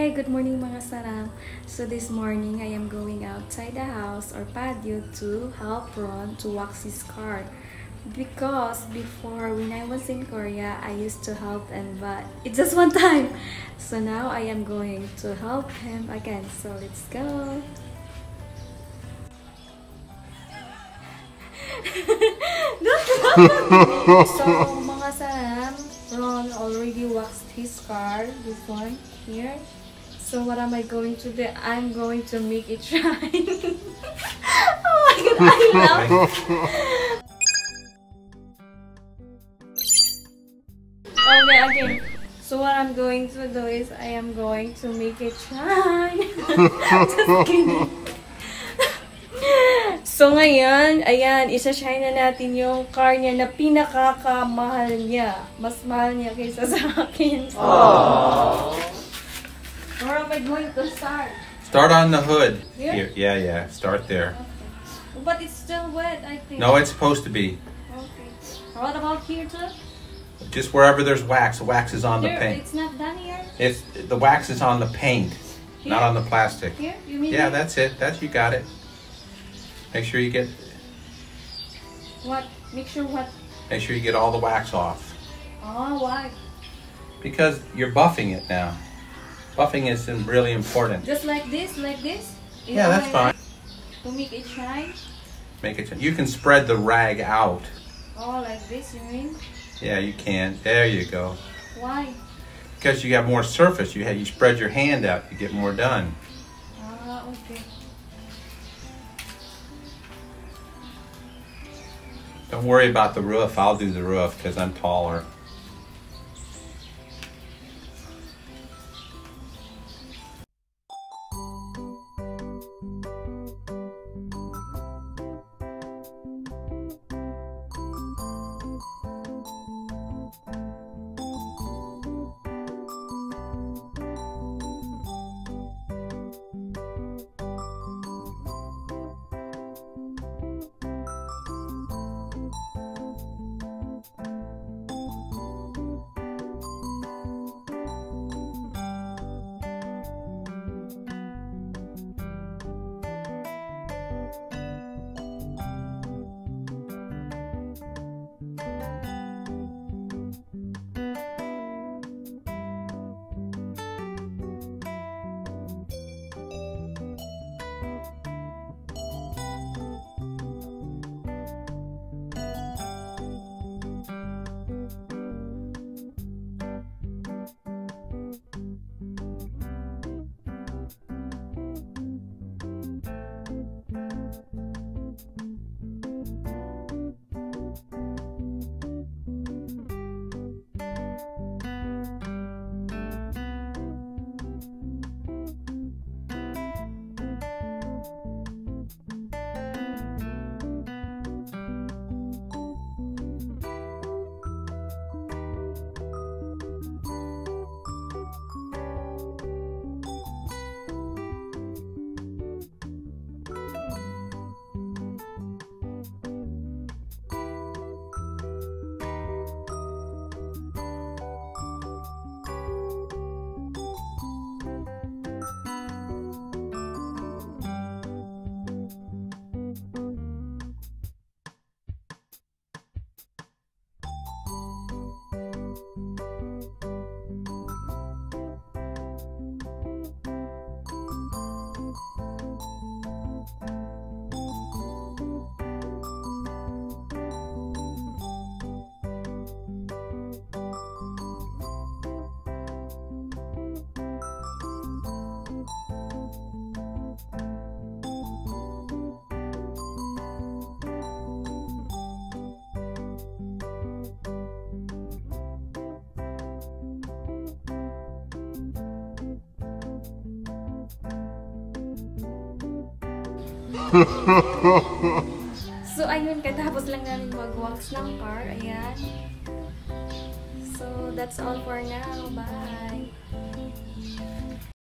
Hey, good morning mga sarang. So this morning, I am going outside the house or patio to help Ron to wax his car. Because before, when I was in Korea, I used to help him, but it's just one time. So now I am going to help him again. So let's go. so mga saram, Ron already waxed his car, this one here. So what am I going to do? I'm going to make it shine. oh my god, I love Okay, again. So what I'm going to do is I am going to make it shine. Just kidding. So ngayon, ayan, isa-shine na natin yung car niya na pinakakamahal niya. Mas mahal niya kaysa sa akin. So, where am I going to start? Start on the hood. Here? Yeah, yeah. Start there. But it's still wet, I think. No, it's supposed to be. Okay. What about here too? Just wherever there's wax. The wax is on the There, paint. it's not done here? It's the wax is on the paint, not on the plastic. Here? You mean Yeah, here? that's it. That's you got it. Make sure you get What? Make sure what? make sure you get all the wax off Oh, why? because you're buffing it now. Buffing is really important. Just like this, like this? Is Yeah, that's fine. To make it shine? Make it. shine. You can spread the rag out. Oh, like this, you mean? Yeah, you can. There you go. Why? Because you have more surface. You have you spread your hand out. You get more done. Ah, okay. Don't worry about the roof. I'll do the roof because I'm taller. So, ayun, katapos lang namin mag-wax ng car. Ayan. So, that's all for now. Bye!